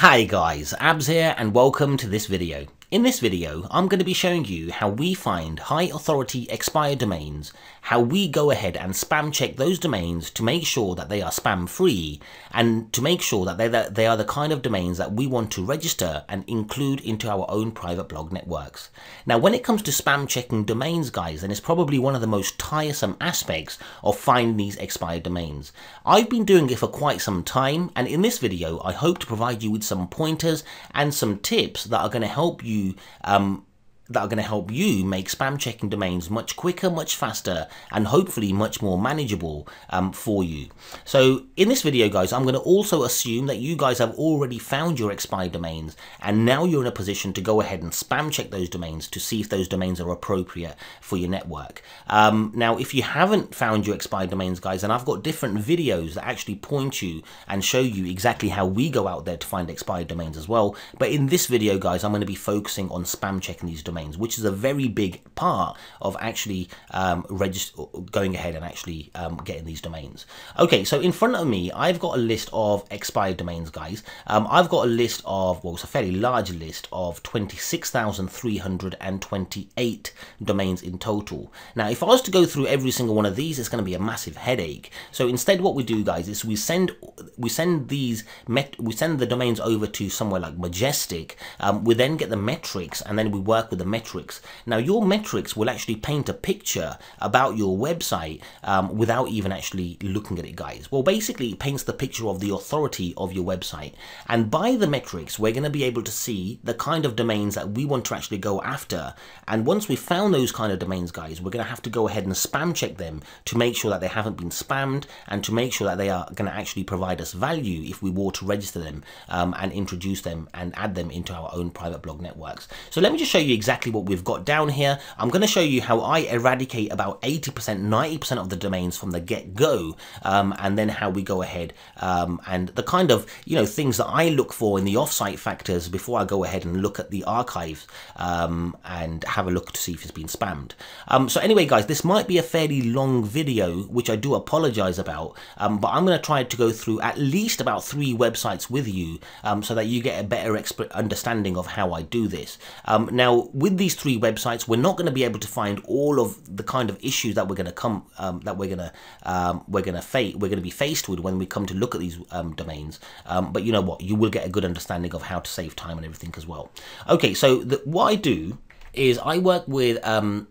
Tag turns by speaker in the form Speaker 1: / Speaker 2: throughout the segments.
Speaker 1: Hi guys, Abs here and welcome to this video. In this video, I'm going to be showing you how we find high authority expired domains, how we go ahead and spam check those domains to make sure that they are spam free, and to make sure that they, are the kind of domains that we want to register and include into our own private blog networks. Now, when it comes to spam checking domains, guys, then it's probably one of the most tiresome aspects of finding these expired domains. I've been doing it for quite some time, and in this video, I hope to provide you with some pointers and some tips that are going to help you um, that are going to help you make spam checking domains much quicker, much faster, and hopefully much more manageable um, for you. So in this video, guys, I'm going to also assume that you guys have already found your expired domains, and now you're in a position to go ahead and spam check those domains to see if those domains are appropriate for your network. Um, now, if you haven't found your expired domains, guys, and I've got different videos that actually point you and show you exactly how we go out there to find expired domains as well. But in this video, guys, I'm going to be focusing on spam checking these domains domains, which is a very big part of actually um, register, going ahead and actually um, getting these domains. Okay, so in front of me, I've got a list of expired domains, guys. Um, I've got a list of, well, it's a fairly large list of 26,328 domains in total. Now, if I was to go through every single one of these, it's going to be a massive headache. So instead, what we do, guys, is we send we send these we send the domains over to somewhere like Majestic. Um, we then get the metrics, and then we work with the metrics. Now your metrics will actually paint a picture about your website um, without even actually looking at it guys. Well basically it paints the picture of the authority of your website and by the metrics we're going to be able to see the kind of domains that we want to actually go after and once we've found those kind of domains guys we're going to have to go ahead and spam check them to make sure that they haven't been spammed and to make sure that they are going to actually provide us value if we were to register them um, and introduce them and add them into our own private blog networks. So let me just show you exactly exactly what we've got down here. I'm going to show you how I eradicate about 80%, 90% of the domains from the get-go, um, and then how we go ahead um, and the kind of you know things that I look for in the offsite factors before I go ahead and look at the archives um, and have a look to see if it's been spammed. Um, so anyway, guys, this might be a fairly long video, which I do apologize about, um, but I'm going to try to go through at least about three websites with you um, so that you get a better understanding of how I do this. now, with these three websites, we're not going to be able to find all of the kind of issues that we're going to come um, that we're going to um, we're going to face we're going to be faced with when we come to look at these um, domains. Um, but you know what, you will get a good understanding of how to save time and everything as well. Okay, so the, what I do is I work with um,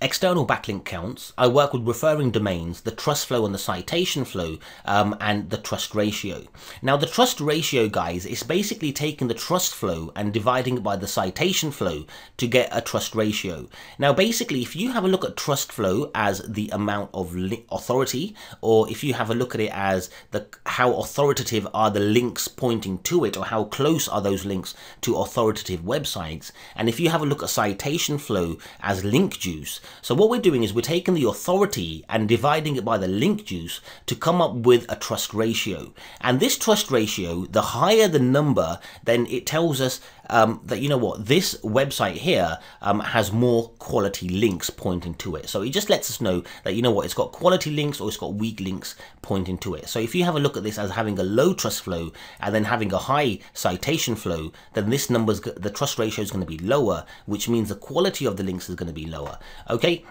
Speaker 1: external backlink counts, I work with referring domains, the trust flow and the citation flow, um, and the trust ratio. Now the trust ratio, guys, is basically taking the trust flow and dividing it by the citation flow to get a trust ratio. Now basically, if you have a look at trust flow as the amount of authority, or if you have a look at it as the how authoritative are the links pointing to it, or how close are those links to authoritative websites, and if you have a look at citation flow as link juice, so what we're doing is we're taking the authority and dividing it by the link juice to come up with a trust ratio. And this trust ratio, the higher the number, then it tells us um, that, you know what, this website here um, has more quality links pointing to it. So it just lets us know that, you know what, it's got quality links or it's got weak links pointing to it. So if you have a look at this as having a low trust flow and then having a high citation flow, then this number's, the trust ratio is going to be lower, which means the quality of the links is going to be lower. Okay,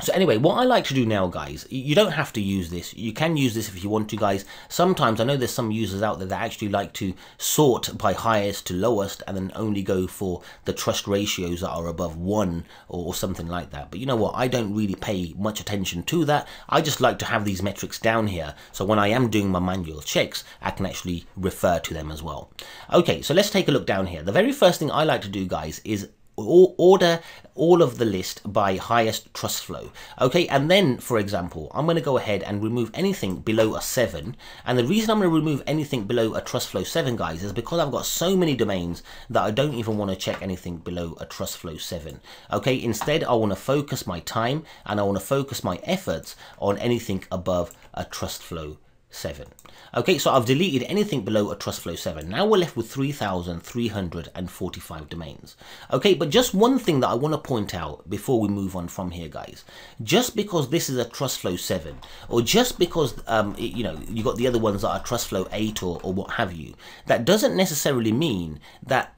Speaker 1: so anyway, what I like to do now, guys, you don't have to use this. You can use this if you want to, guys. Sometimes I know there's some users out there that actually like to sort by highest to lowest and then only go for the trust ratios that are above one or, something like that. But you know what? I don't really pay much attention to that. I just like to have these metrics down here. So when I am doing my manual checks, I can actually refer to them as well. Okay, so let's take a look down here. The very first thing I like to do, guys, is order all of the list by highest trust flow okay and then for example I'm going to go ahead and remove anything below a 7 and the reason I'm going to remove anything below a trust flow 7 guys is because I've got so many domains that I don't even want to check anything below a trust flow 7 okay instead I want to focus my time and I want to focus my efforts on anything above a trust flow 7. Okay, so I've deleted anything below a trust flow 7. Now we're left with 3,345 domains. Okay, but just one thing that I want to point out before we move on from here, guys. Just because this is a trust flow 7, or just because, um, you know, you got the other ones that are trust flow 8 or, or what have you, that doesn't necessarily mean that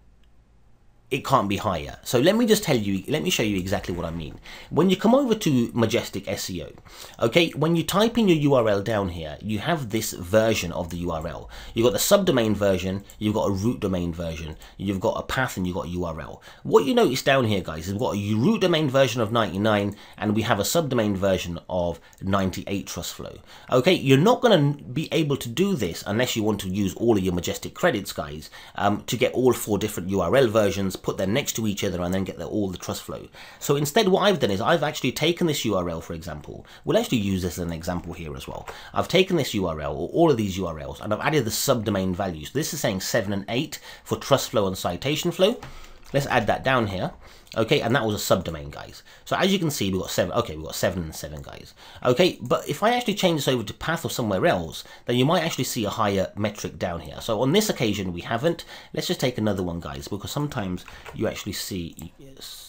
Speaker 1: it can't be higher. So let me just tell you, let me show you exactly what I mean. When you come over to Majestic SEO, okay, when you type in your URL down here, you have this version of the URL. You've got the subdomain version, you've got a root domain version, you've got a path and you've got a URL. What you notice down here, guys, is we've got a root domain version of 99 and we have a subdomain version of 98 TrustFlow. Okay, you're not going to be able to do this unless you want to use all of your Majestic credits, guys, um, to get all four different URL versions put them next to each other and then get the, all the trust flow. So instead what I've done is I've actually taken this URL for example, we'll actually use this as an example here as well. I've taken this URL or all of these URLs and I've added the subdomain values. This is saying 7 and 8 for trust flow and citation flow. Let's add that down here. Okay, and that was a subdomain, guys. So as you can see, we've got seven. Okay, we've got seven and seven, guys. Okay, but if I actually change this over to path or somewhere else, then you might actually see a higher metric down here. So on this occasion, we haven't. Let's just take another one, guys, because sometimes you actually see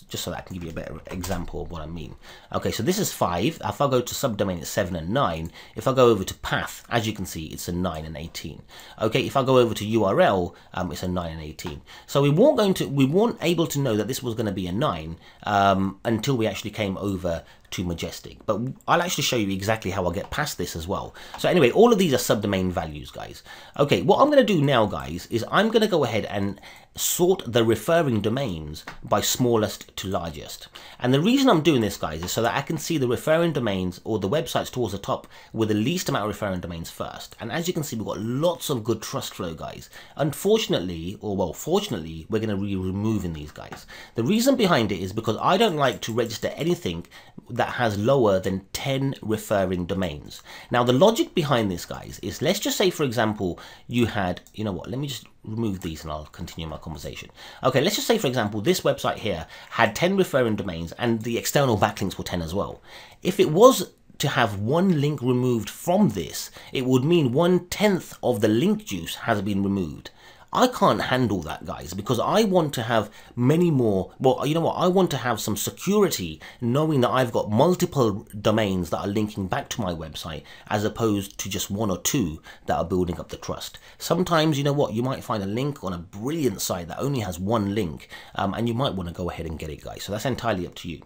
Speaker 1: just so that I can give you a better example of what I mean. Okay, so this is 5. If I go to subdomain, it's 7 and 9. If I go over to path, as you can see, it's a 9 and 18. Okay, if I go over to URL, um, it's a 9 and 18. So we weren't going to, we weren't able to know that this was going to be a 9 um, until we actually came over to Majestic. But I'll actually show you exactly how I'll get past this as well. So anyway, all of these are subdomain values, guys. Okay, what I'm going to do now, guys, is I'm going to go ahead and sort the referring domains by smallest to largest. And the reason I'm doing this, guys, is so that I can see the referring domains or the websites towards the top with the least amount of referring domains first. And as you can see, we've got lots of good trust flow, guys. Unfortunately, or well, fortunately, we're going to be removing these guys. The reason behind it is because I don't like to register anything that has lower than 10 referring domains. Now, the logic behind this, guys, is let's just say, for example, you had, you know what, let me just remove these and I'll continue my conversation. Okay, let's just say, for example, this website here had 10 referring domains and the external backlinks were 10 as well. If it was to have one link removed from this, it would mean one tenth of the link juice has been removed. I can't handle that, guys, because I want to have many more. Well, you know what? I want to have some security knowing that I've got multiple domains that are linking back to my website as opposed to just one or two that are building up the trust. Sometimes, you know what? You might find a link on a brilliant site that only has one link um, and you might want to go ahead and get it, guys. So that's entirely up to you.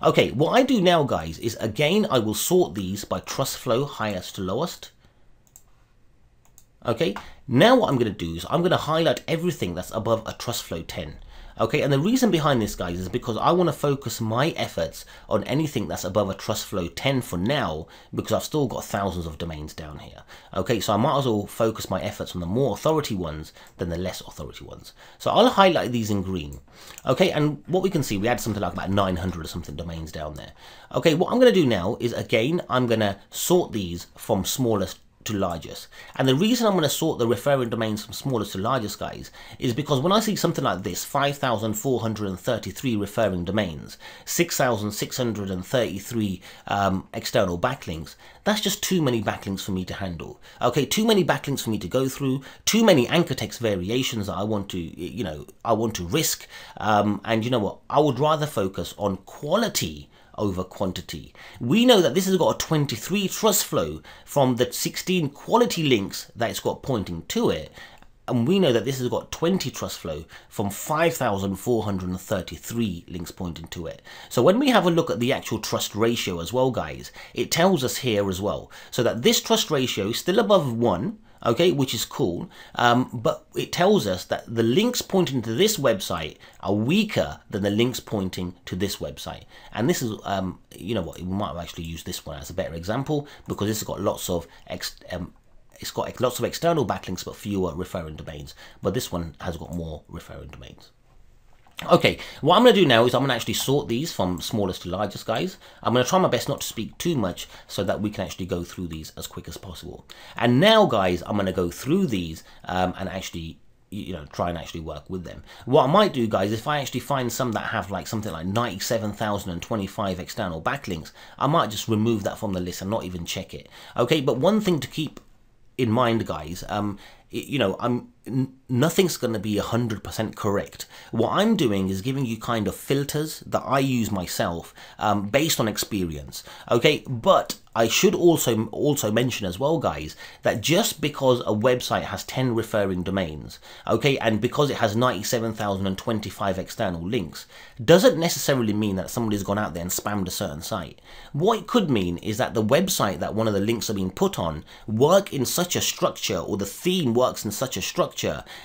Speaker 1: Okay, what I do now, guys, is again, I will sort these by trust flow highest to lowest. Okay, now what I'm going to do is I'm going to highlight everything that's above a trust flow 10. Okay, and the reason behind this, guys, is because I want to focus my efforts on anything that's above a trust flow 10 for now, because I've still got thousands of domains down here. Okay, so I might as well focus my efforts on the more authority ones than the less authority ones. So I'll highlight these in green. Okay, and what we can see, we had something like about 900 or something domains down there. Okay, what I'm going to do now is, again, I'm going to sort these from smallest to largest. And the reason I'm going to sort the referring domains from smallest to largest, guys, is because when I see something like this, 5,433 referring domains, 6,633 um, external backlinks, that's just too many backlinks for me to handle. Okay, too many backlinks for me to go through, too many anchor text variations that I want to, you know, I want to risk. Um, and you know what? I would rather focus on quality over quantity. We know that this has got a 23 trust flow from the 16 quality links that it's got pointing to it. And we know that this has got 20 trust flow from 5,433 links pointing to it. So when we have a look at the actual trust ratio as well, guys, it tells us here as well. So that this trust ratio is still above 1, okay, which is cool. Um, but it tells us that the links pointing to this website are weaker than the links pointing to this website. And this is, um, you know what, we might actually used this one as a better example because this has got lots of um, it's got lots of external backlinks but fewer referring domains. But this one has got more referring domains. Okay, what I'm going to do now is I'm going to actually sort these from smallest to largest, guys. I'm going to try my best not to speak too much so that we can actually go through these as quick as possible. And now, guys, I'm going to go through these um, and actually you know try and actually work with them what i might do guys if i actually find some that have like something like 97,025 external backlinks i might just remove that from the list and not even check it okay but one thing to keep in mind, guys. Um, you know, I'm nothing's going to be 100% correct. What I'm doing is giving you kind of filters that I use myself um, based on experience. Okay, but I should also also mention as well, guys, that just because a website has 10 referring domains, okay, and because it has 97,025 external links, doesn't necessarily mean that somebody's gone out there and spammed a certain site. What it could mean is that the website that one of the links are being put on work in such a structure or the theme works in such a structure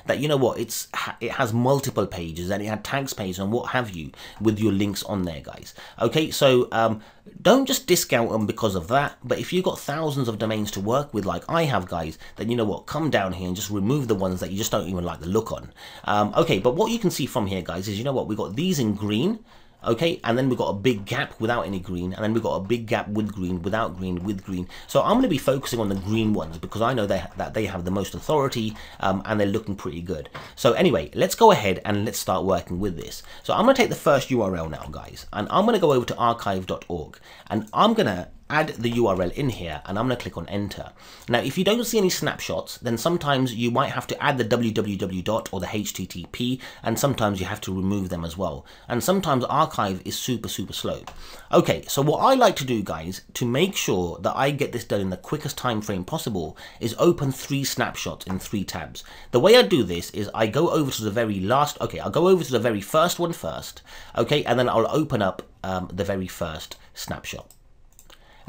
Speaker 1: that you know what it's it has multiple pages and it had tags pages and what have you with your links on there guys. Okay so um, don't just discount them because of that but if you've got thousands of domains to work with like I have guys then you know what come down here and just remove the ones that you just don't even like the look on. Um, okay but what you can see from here guys is you know what we've got these in green okay and then we've got a big gap without any green and then we've got a big gap with green without green with green. So I'm going to be focusing on the green ones because I know they, that they have the most authority um, and they're looking pretty good. So anyway let's go ahead and let's start working with this. So I'm going to take the first URL now guys and I'm going to go over to archive.org and I'm going to add the URL in here and I'm going to click on enter. Now if you don't see any snapshots then sometimes you might have to add the www dot or the HTTP and sometimes you have to remove them as well and sometimes archive is super super slow. Okay so what I like to do guys to make sure that I get this done in the quickest time frame possible is open three snapshots in three tabs. The way I do this is I go over to the very last okay I'll go over to the very first one first okay and then I'll open up um, the very first snapshot.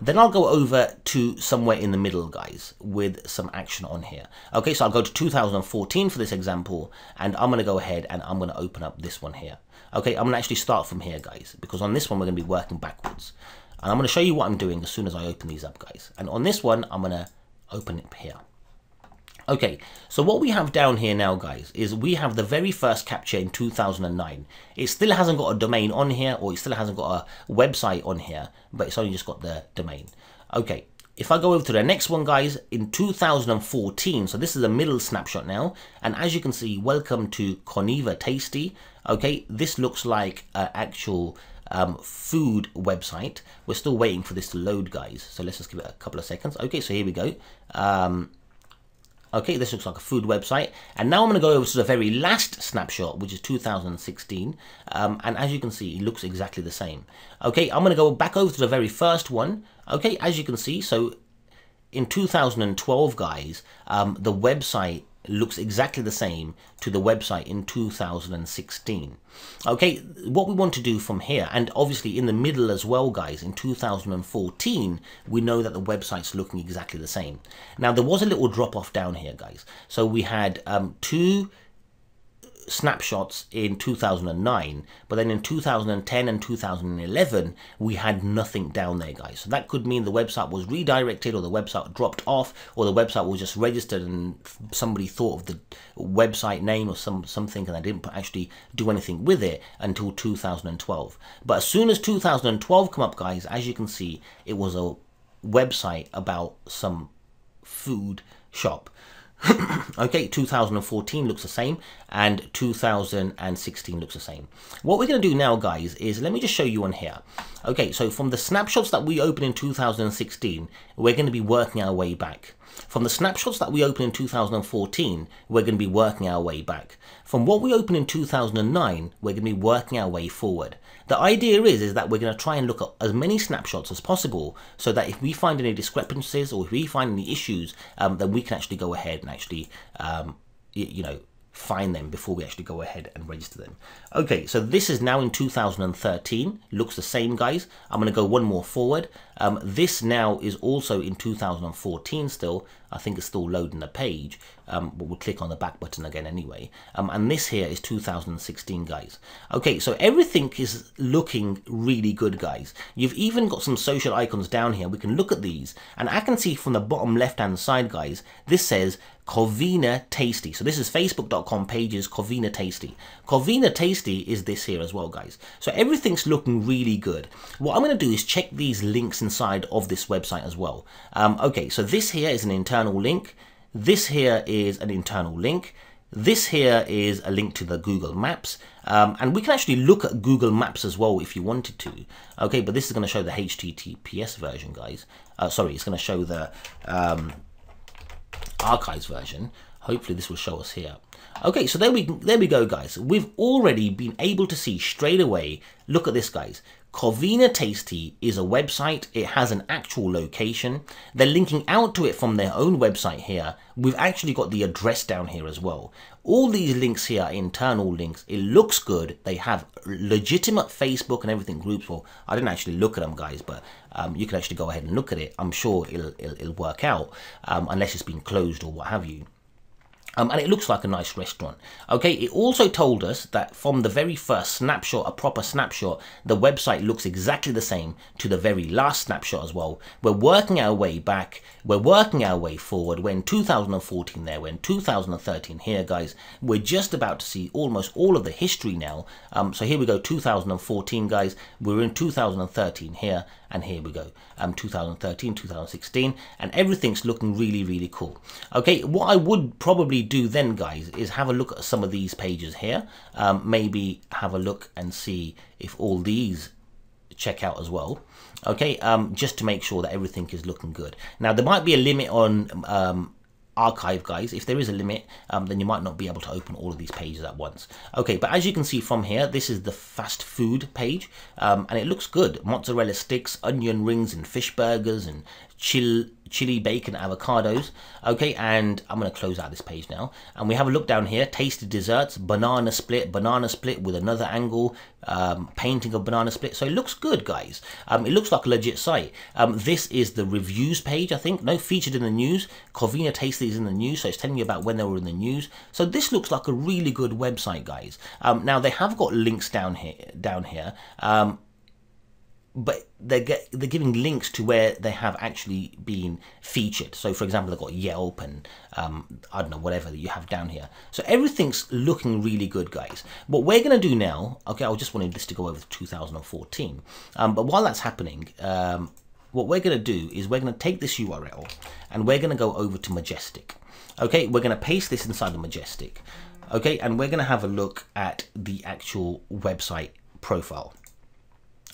Speaker 1: Then I'll go over to somewhere in the middle, guys, with some action on here. Okay, so I'll go to 2014 for this example, and I'm going to go ahead and I'm going to open up this one here. Okay, I'm going to actually start from here, guys, because on this one we're going to be working backwards. And I'm going to show you what I'm doing as soon as I open these up, guys. And on this one, I'm going to open it here. Okay, so what we have down here now, guys, is we have the very first capture in 2009. It still hasn't got a domain on here, or it still hasn't got a website on here, but it's only just got the domain. Okay, if I go over to the next one, guys, in 2014, so this is a middle snapshot now, and as you can see, welcome to Coniva Tasty. Okay, this looks like an actual um, food website. We're still waiting for this to load, guys, so let's just give it a couple of seconds. Okay, so here we go. Um, Okay, this looks like a food website. And now I'm going to go over to the very last snapshot, which is 2016. Um, and as you can see, it looks exactly the same. Okay, I'm going to go back over to the very first one. Okay, as you can see, so in 2012, guys, um, the website looks exactly the same to the website in 2016. Okay, what we want to do from here, and obviously in the middle as well, guys, in 2014, we know that the website's looking exactly the same. Now, there was a little drop off down here, guys. So we had um, two snapshots in 2009 but then in 2010 and 2011 we had nothing down there guys. So that could mean the website was redirected or the website dropped off or the website was just registered and somebody thought of the website name or some something and they didn't actually do anything with it until 2012 but as soon as 2012 come up guys as you can see it was a website about some food shop okay, 2014 looks the same and 2016 looks the same. What we're going to do now, guys, is let me just show you on here. Okay, so from the snapshots that we opened in 2016, we're going to be working our way back. From the snapshots that we opened in 2014, we're going to be working our way back. From what we opened in 2009, we're going to be working our way forward. The idea is, is that we're going to try and look at as many snapshots as possible so that if we find any discrepancies or if we find any issues, um, then we can actually go ahead and actually, um, you know, find them before we actually go ahead and register them. Okay, so this is now in 2013. Looks the same, guys. I'm going to go one more forward. Um, this now is also in 2014 still. I think it's still loading the page, um, but we'll click on the back button again anyway. Um, and this here is 2016, guys. Okay, so everything is looking really good, guys. You've even got some social icons down here. We can look at these, and I can see from the bottom left-hand side, guys, this says Covina Tasty. So this is facebook.com pages Covina Tasty. Covina Tasty is this here as well, guys. So everything's looking really good. What I'm going to do is check these links inside of this website as well. Um, okay, so this here is an internal link. This here is an internal link. This here is a link to the Google Maps, um, and we can actually look at Google Maps as well if you wanted to. Okay, but this is going to show the HTTPS version, guys. Uh, sorry, it's going to show the um, archives version. Hopefully this will show us here. Okay, so there we there we go, guys. We've already been able to see straight away. Look at this, guys. Corvina Tasty is a website. It has an actual location. They're linking out to it from their own website here. We've actually got the address down here as well. All these links here are internal links. It looks good. They have legitimate Facebook and everything groups. Well, I didn't actually look at them, guys, but um, you can actually go ahead and look at it. I'm sure it'll, it'll, it'll work out um, unless it's been closed or what have you. Um, and it looks like a nice restaurant. Okay, it also told us that from the very first snapshot, a proper snapshot, the website looks exactly the same to the very last snapshot as well. We're working our way back, we're working our way forward. We're 2014 there, we're 2013 here, guys. We're just about to see almost all of the history now. Um, so here we go, 2014, guys. We're in 2013 here, and here we go. Um 2013 2016 and everything's looking really really cool. Okay what i would probably do then guys is have a look at some of these pages here. Um, maybe have a look and see if all these check out as well. Okay um, just to make sure that everything is looking good. Now there might be a limit on um, archive guys. If there is a limit um, then you might not be able to open all of these pages at once. Okay but as you can see from here this is the fast food page. Um, and it looks good. Mozzarella sticks onion rings and fish burgers and chill chili bacon avocados. Okay and i'm going to close out this page now. And we have a look down here tasted desserts banana split banana split with another angle um, painting of banana split. So it looks good guys. Um, it looks like a legit site. Um, this is the reviews page i think. No featured in the news. Corvina tasty is in the news so it's telling you about when they were in the news. So this looks like a really good website guys. Um, now they have got links down here down here. Um, but they're get, they're giving links to where they have actually been featured. So, for example, they've got Yelp and um, I don't know whatever that you have down here. So everything's looking really good, guys. What we're going to do now, okay, I just wanted this to go over to 2014, um, but while that's happening, um, what we're going to do is we're going to take this URL and we're going to go over to Majestic. Okay, we're going to paste this inside the Majestic. Okay, and we're going to have a look at the actual website profile.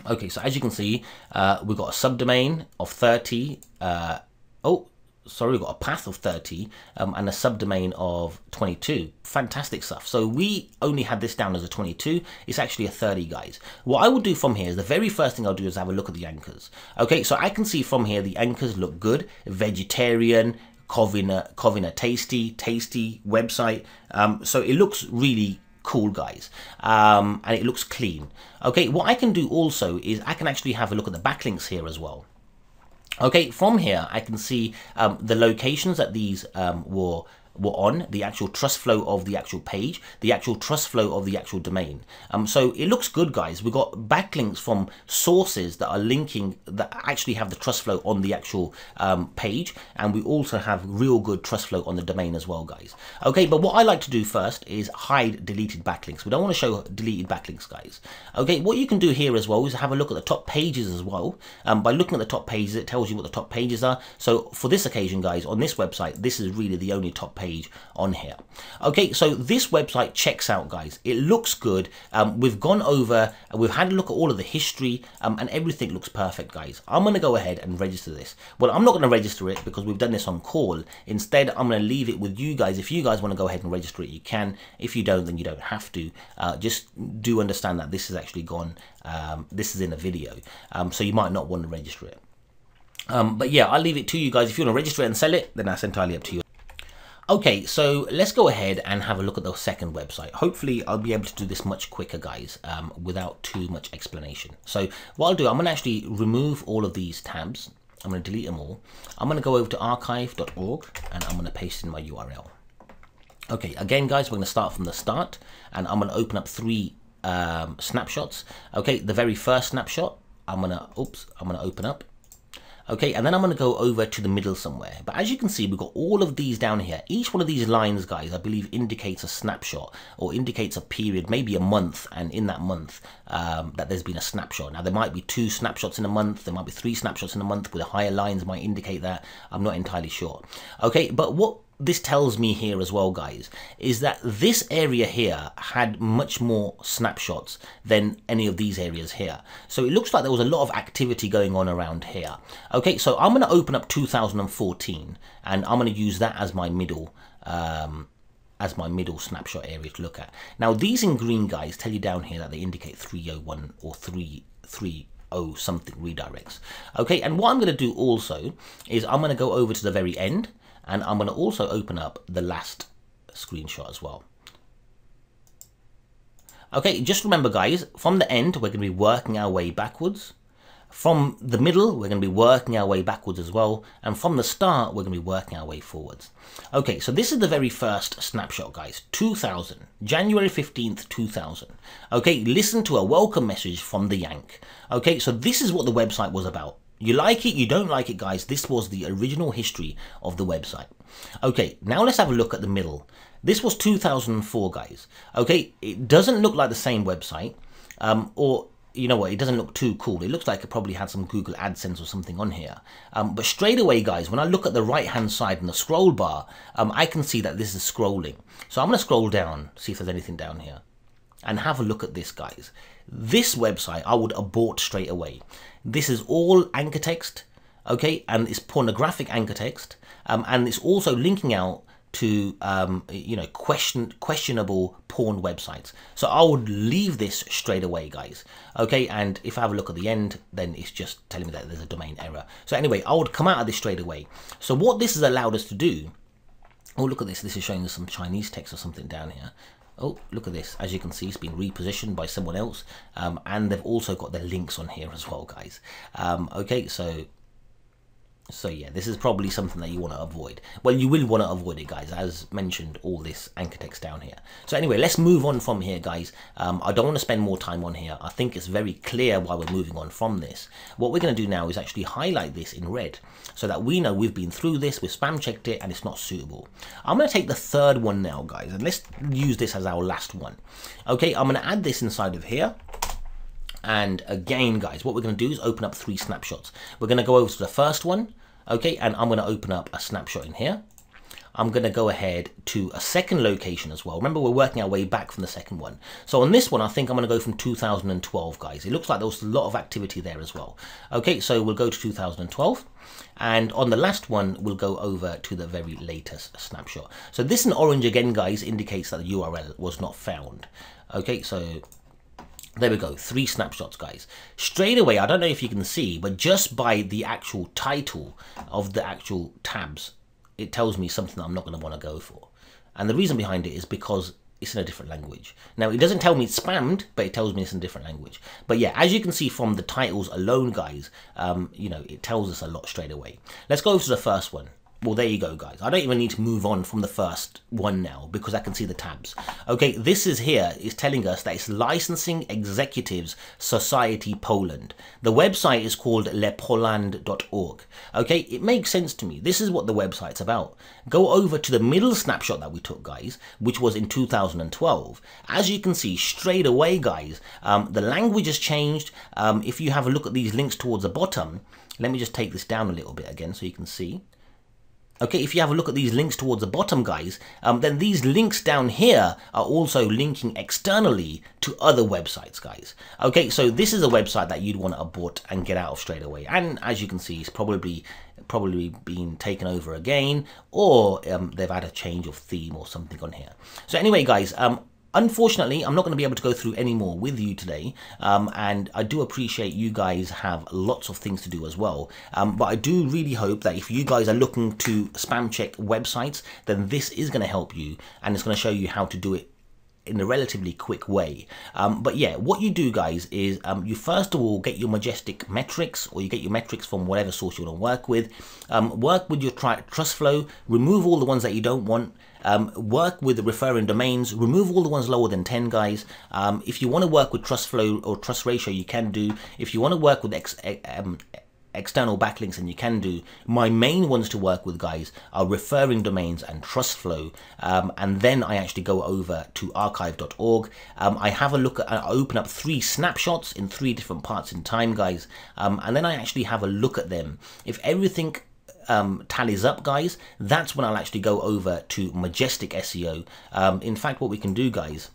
Speaker 1: Okay, so as you can see, uh, we've got a subdomain of 30. Uh, oh, sorry, we've got a path of 30 um, and a subdomain of 22. Fantastic stuff. So we only had this down as a 22. It's actually a 30, guys. What I will do from here is the very first thing I'll do is have a look at the anchors. Okay, so I can see from here the anchors look good. Vegetarian, Covina, Corvina Tasty, Tasty website. Um, so it looks really cool guys. Um, and it looks clean. Okay what I can do also is I can actually have a look at the backlinks here as well. Okay from here I can see um, the locations that these um, were were on, the actual trust flow of the actual page, the actual trust flow of the actual domain. Um, so it looks good, guys. We've got backlinks from sources that are linking, that actually have the trust flow on the actual um, page. And we also have real good trust flow on the domain as well, guys. Okay, but what I like to do first is hide deleted backlinks. We don't want to show deleted backlinks, guys. Okay, what you can do here as well is have a look at the top pages as well. Um, by looking at the top pages, it tells you what the top pages are. So for this occasion, guys, on this website, this is really the only top page page on here. Okay, so this website checks out, guys. It looks good. Um, we've gone over, we've had a look at all of the history, um, and everything looks perfect, guys. I'm going to go ahead and register this. Well, I'm not going to register it because we've done this on call. Instead, I'm going to leave it with you guys. If you guys want to go ahead and register it, you can. If you don't, then you don't have to. Uh, just do understand that this has actually gone, um, this is in a video, um, so you might not want to register it. Um, but yeah, I'll leave it to you guys. If you want to register it and sell it, then that's entirely up to you. Okay, so let's go ahead and have a look at the second website. Hopefully I'll be able to do this much quicker, guys, um, without too much explanation. So what I'll do, I'm going to actually remove all of these tabs. I'm to delete them all. I'm going to go over to archive.org and I'm going to paste in my URL. Okay, again, guys, we're going to start from the start and I'm going to open up three um, snapshots. Okay, the very first snapshot, I'm to, oops, I'm to open up Okay, and then I'm going to go over to the middle somewhere. But as you can see, we've got all of these down here. Each one of these lines, guys, I believe indicates a snapshot or indicates a period, maybe a month, and in that month um, that there's been a snapshot. Now, there might be two snapshots in a month, there might be three snapshots in a month, with the higher lines might indicate that. I'm not entirely sure. Okay, but what this tells me here as well, guys, is that this area here had much more snapshots than any of these areas here. So it looks like there was a lot of activity going on around here. Okay, so I'm going to open up 2014 and I'm going to use that as my middle um, as my middle snapshot area to look at. Now these in green guys tell you down here that they indicate 301 or 330 something redirects. Okay, and what I'm going to do also is I'm going to go over to the very end and I'm going to also open up the last screenshot as well. Okay, just remember guys, from the end, we're going to be working our way backwards. From the middle, we're going to be working our way backwards as well. And from the start, we're going to be working our way forwards. Okay, so this is the very first snapshot, guys. 2000, January 15th, 2000. Okay, listen to a welcome message from the Yank. Okay, so this is what the website was about. You like it, you don't like it, guys. This was the original history of the website. Okay, now let's have a look at the middle. This was 2004, guys. Okay, it doesn't look like the same website. Um, or you know what, it doesn't look too cool. It looks like it probably had some Google AdSense or something on here. Um, but straight away, guys, when I look at the right-hand side in the scroll bar, um, I can see that this is scrolling. So I'm going to scroll down, see if there's anything down here. And have a look at this, guys. This website, I would abort straight away. This is all anchor text, okay? And it's pornographic anchor text. Um, and it's also linking out to um, you know question questionable porn websites. So I would leave this straight away, guys. Okay, and if I have a look at the end, then it's just telling me that there's a domain error. So anyway, I would come out of this straight away. So what this has allowed us to do. Oh, look at this. This is showing us some Chinese text or something down here. Oh, look at this. As you can see, it's been repositioned by someone else. Um, and they've also got the links on here as well, guys. Um, okay, so so yeah, this is probably something that you want to avoid. Well, you will want to avoid it, guys, as mentioned, all this anchor text down here. So anyway, let's move on from here, guys. Um, I don't want to spend more time on here. I think it's very clear why we're moving on from this. What we're going to do now is actually highlight this in red so that we know we've been through this, we've spam checked it, and it's not suitable. I'm going to take the third one now, guys, and let's use this as our last one. Okay, I'm going to add this inside of here. And again, guys, what we're going to do is open up three snapshots. We're going to go over to the first one, okay, and I'm going to open up a snapshot in here. I'm going to go ahead to a second location as well. Remember, we're working our way back from the second one. So on this one, I think I'm going to go from 2012, guys. It looks like there was a lot of activity there as well. Okay, so we'll go to 2012. And on the last one, we'll go over to the very latest snapshot. So this in orange again, guys, indicates that the URL was not found. Okay, so there we go, three snapshots, guys. Straight away, I don't know if you can see, but just by the actual title of the actual tabs, it tells me something that I'm not going to want to go for. And the reason behind it is because it's in a different language. Now, it doesn't tell me it's spammed, but it tells me it's in a different language. But yeah, as you can see from the titles alone, guys, um, you know, it tells us a lot straight away. Let's go over to the first one well, there you go, guys. I don't even need to move on from the first one now because I can see the tabs. Okay, this is here is telling us that it's Licensing Executives Society Poland. The website is called lepoland.org. Okay, it makes sense to me. This is what the website's about. Go over to the middle snapshot that we took, guys, which was in 2012. As you can see straight away, guys, um, the language has changed. Um, if you have a look at these links towards the bottom, let me just take this down a little bit again so you can see. Okay, if you have a look at these links towards the bottom, guys, um, then these links down here are also linking externally to other websites, guys. Okay, so this is a website that you'd want to abort and get out of straight away. And as you can see, it's probably probably been taken over again, or um, they've had a change of theme or something on here. So anyway, guys, um, Unfortunately, I'm not going to be able to go through any more with you today, um, and I do appreciate you guys have lots of things to do as well. Um, but I do really hope that if you guys are looking to spam check websites, then this is going to help you, and it's going to show you how to do it in a relatively quick way. Um, but yeah, what you do guys is um, you first of all get your Majestic metrics or you get your metrics from whatever source you want to work with. Um, work with your trust flow, remove all the ones that you don't want, um, work with the referring domains, remove all the ones lower than 10 guys. Um, if you want to work with trust flow or trust ratio, you can do. If you want to work with X, external backlinks and you can do. My main ones to work with guys are referring domains and trust flow um, and then I actually go over to archive.org. Um, I have a look at, I open up three snapshots in three different parts in time guys um, and then I actually have a look at them. If everything um, tallies up, guys, that's when I'll actually go over to Majestic SEO. Um, in fact, what we can do, guys,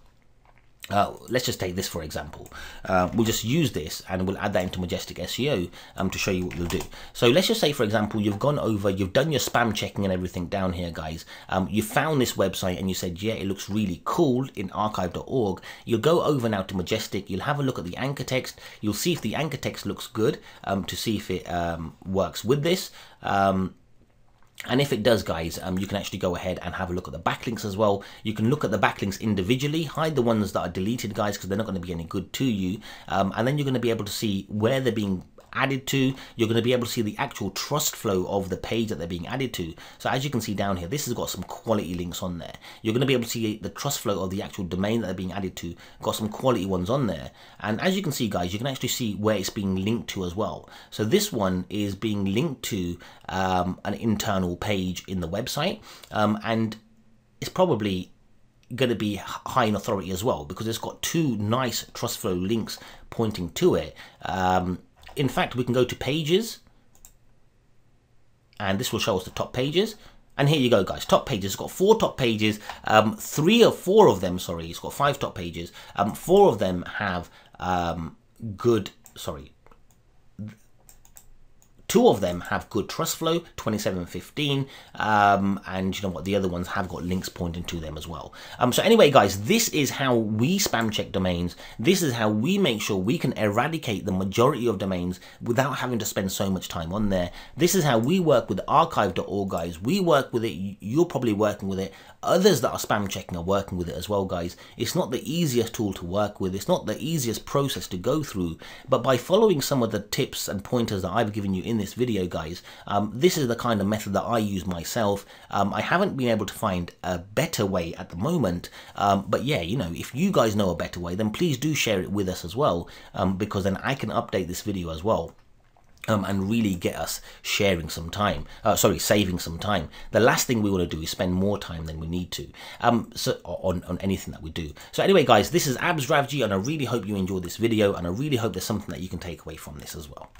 Speaker 1: uh, let's just take this for example. Uh, we'll just use this and we'll add that into Majestic SEO um, to show you what we'll do. So let's just say, for example, you've gone over, you've done your spam checking and everything down here, guys. Um, you found this website and you said, yeah, it looks really cool in archive.org. You'll go over now to Majestic, you'll have a look at the anchor text. You'll see if the anchor text looks good um, to see if it um, works with this. Um, and if it does, guys, um, you can actually go ahead and have a look at the backlinks as well. You can look at the backlinks individually, hide the ones that are deleted, guys, because they're not going to be any good to you. Um, and then you're going to be able to see where they're being added to. You're going to be able to see the actual trust flow of the page that they're being added to. So as you can see down here, this has got some quality links on there. You're going to be able to see the trust flow of the actual domain that they're being added to. Got some quality ones on there. And as you can see, guys, you can actually see where it's being linked to as well. So this one is being linked to um, an internal page in the website. Um, and it's probably going to be high in authority as well because it's got two nice trust flow links pointing to it. Um, in fact, we can go to pages and this will show us the top pages. And here you go, guys. Top pages. It's got four top pages. Um, three or four of them, sorry, it's got five top pages. Um, four of them have um, good, sorry, Two of them have good trust flow, 2715, um, and you know what, the other ones have got links pointing to them as well. Um, so anyway, guys, this is how we spam check domains. This is how we make sure we can eradicate the majority of domains without having to spend so much time on there. This is how we work with archive.org, guys. We work with it. You're probably working with it. Others that are spam checking are working with it as well, guys. It's not the easiest tool to work with. It's not the easiest process to go through. But by following some of the tips and pointers that I've given you in this video, guys, um, this is the kind of method that I use myself. Um, I haven't been able to find a better way at the moment. Um, but yeah, you know, if you guys know a better way, then please do share it with us as well. Um, because then I can update this video as well um, and really get us sharing some time. Uh, sorry, saving some time. The last thing we want to do is spend more time than we need to um, so on, on anything that we do. So anyway, guys, this is Abs Ravji, and I really hope you enjoyed this video, and I really hope there's something that you can take away from this as well.